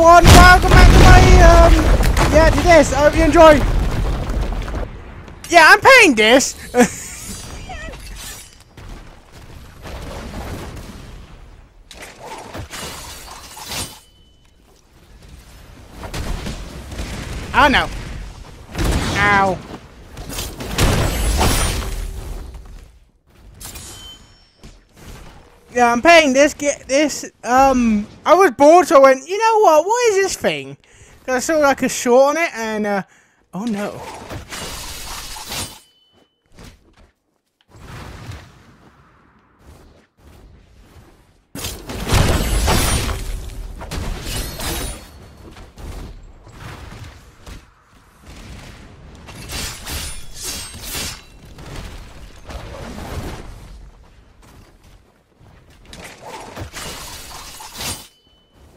everyone, welcome back to my, um, yeah, to this. I hope you enjoy. Yeah, I'm paying this. oh no. Ow. Yeah, I'm paying this. Get this. Um, I was bored, so I went. You know what? What is this thing? Cause I saw like a short on it, and uh, oh no.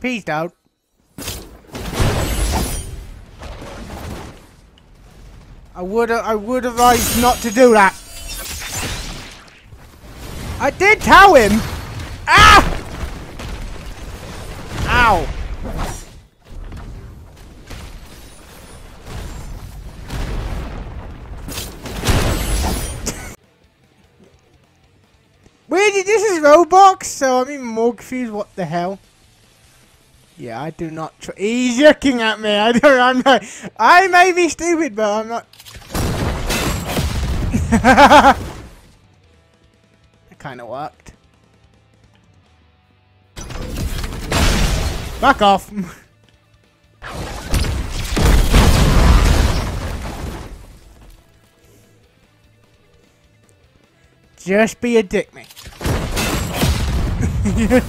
Peace out. I would I would advise not to do that. I did tell him. Ah! Ow. Did this is Roblox, so I'm even more confused. What the hell? Yeah, I do not. Tr He's looking at me. I don't. I'm not. I may be stupid, but I'm not. that kind of worked. Back off. Just be a dick, mate.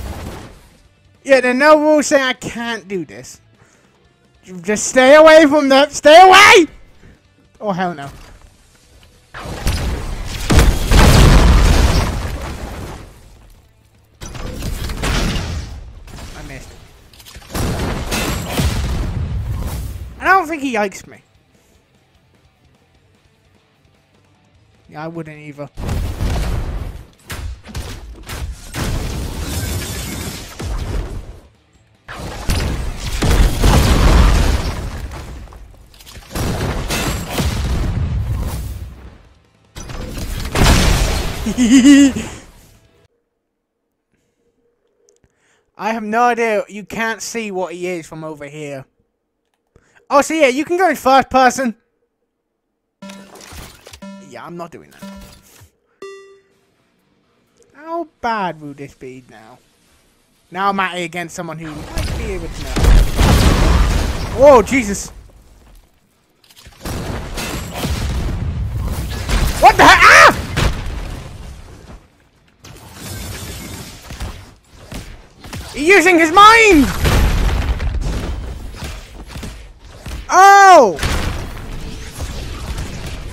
Yeah, there's no rule saying I can't do this. Just stay away from them. Stay away! Oh, hell no. I missed. I don't think he likes me. Yeah, I wouldn't either. I have no idea. You can't see what he is from over here. Oh, so yeah, you can go in first person. Yeah, I'm not doing that. How bad will this be now? Now I'm at it against someone who might be able to know. Whoa, Jesus. Using his mind! Oh!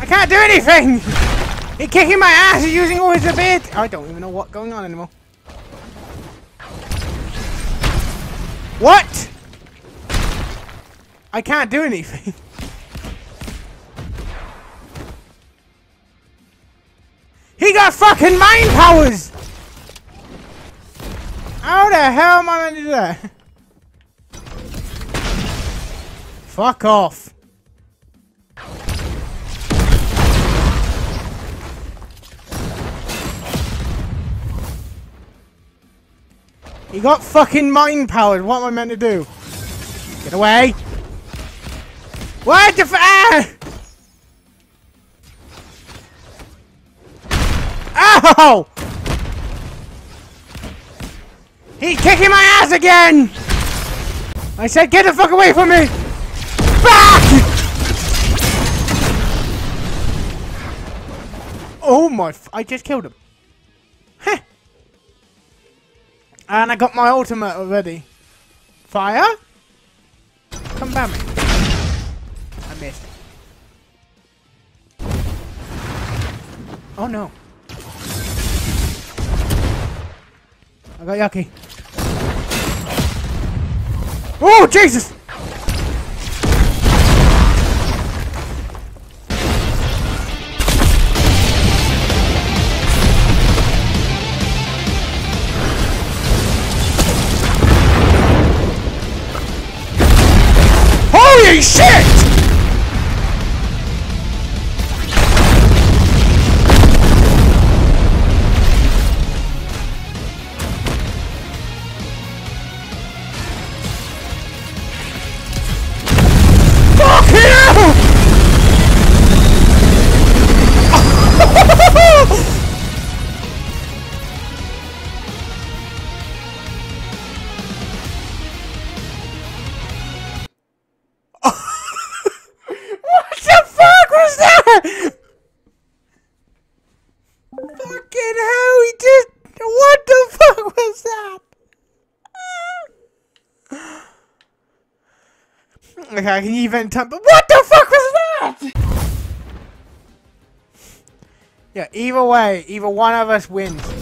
I can't do anything! He's kicking my ass, he's using all his ability. I don't even know what's going on anymore. What? I can't do anything. he got fucking mind powers! How the hell am I meant to do that? Fuck off. You got fucking mind powers. What am I meant to do? Get away. What the f- ah! Ow! He's kicking my ass again! I said get the fuck away from me! Back! Oh my, I just killed him. Heh. And I got my ultimate already. Fire? Come back me. I missed. Oh no. I got Yucky. Oh, Jesus! ain't shit! Okay, I can even time, what the fuck was that? Yeah, either way, either one of us wins.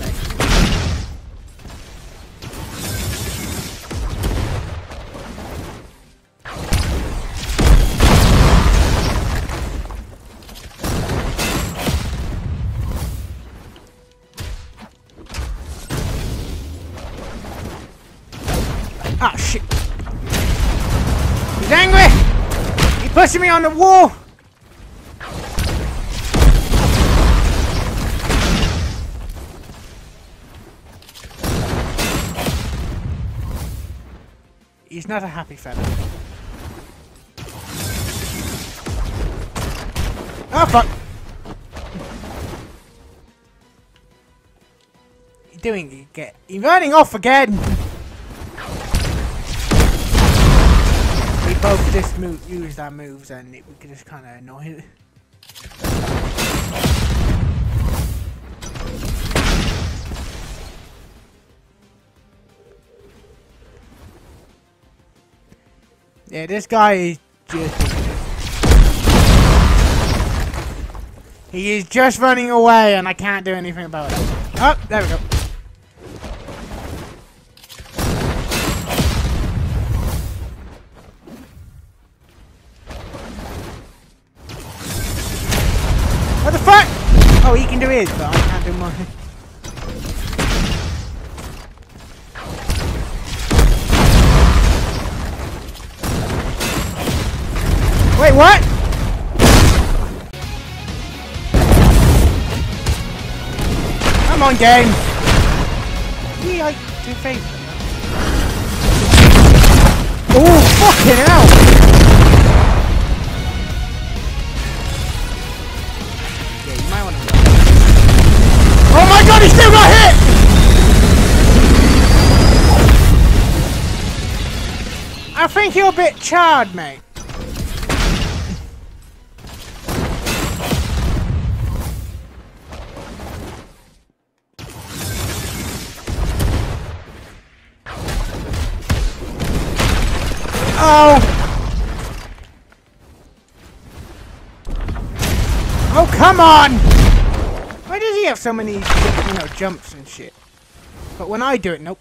Pushing me on the wall! He's not a happy fella. Oh fuck! Doing? it again. You're running off again. Both just move, use our moves, and it, can just kind of annoy it. Yeah, this guy is just. He is just running away, and I can't do anything about it. Oh, there we go. Do but I do. Wait, what? Come on, game. Like to face. Oh, fucking hell! God, he still got hit! I think you're a bit charred, mate. Oh! Oh, come on! Have so many, you know, jumps and shit? But when I do it, nope.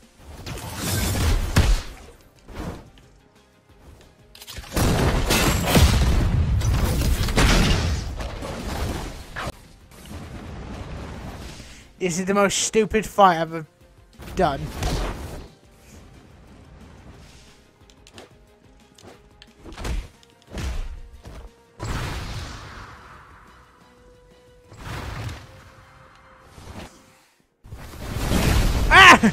This is the most stupid fight I've ever done.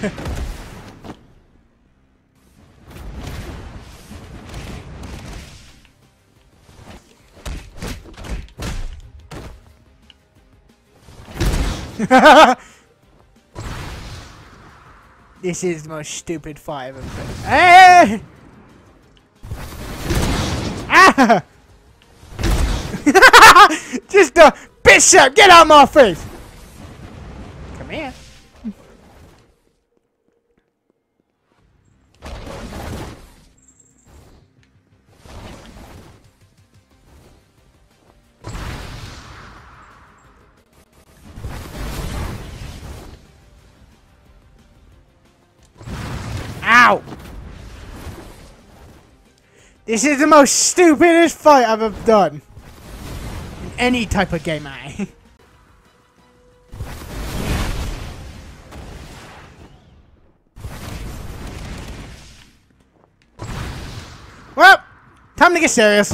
this is the most stupid fight I've ever played. Hey! Ah! Just a bishop, get out of my face! This is the most stupidest fight I've ever done. In any type of game, I. well, time time to get serious.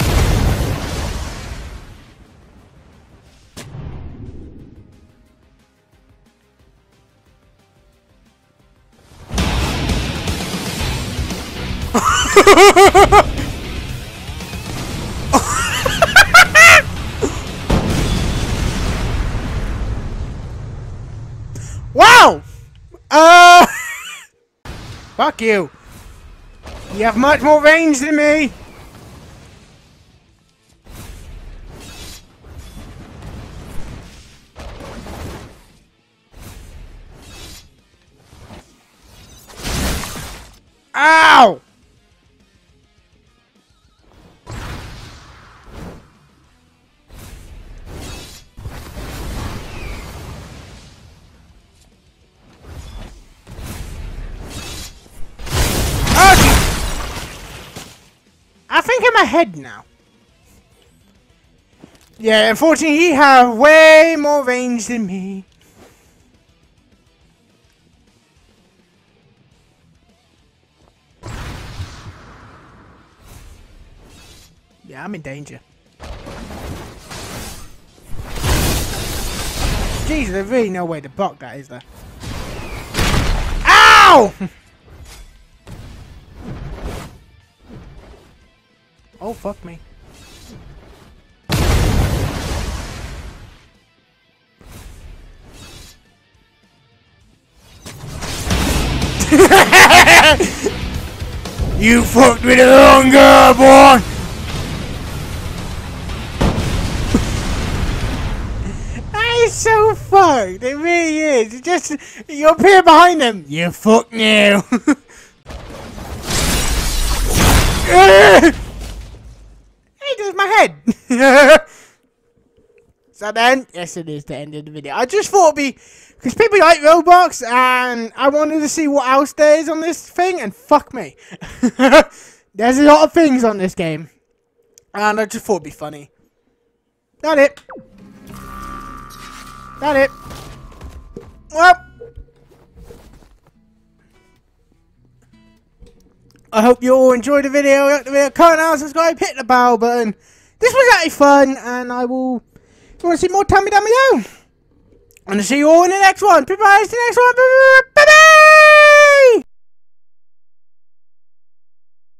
Wow! Uh, fuck you. You have much more range than me. Ow! Think I'm ahead now. Yeah, unfortunately, he have way more range than me. Yeah, I'm in danger. Jeez, there's really no way to block that, is there? Ow! oh, fuck me. you fucked with the wrong girl, boy! that is so fucked. It really is. It just you appear behind them. You fuck now. then, yes, it is the end of the video. I just thought it'd be because people like Roblox, and I wanted to see what else there is on this thing, and fuck me. There's a lot of things on this game, and I just thought it'd be funny. That it. That it. Well. I hope you all enjoyed the video. Like the video, comment out, subscribe, hit the bell button. This was actually fun, and I will. If you want to see more, tell me down below. And I'll see you all in the next one. Bye bye. See you next one. Bye bye.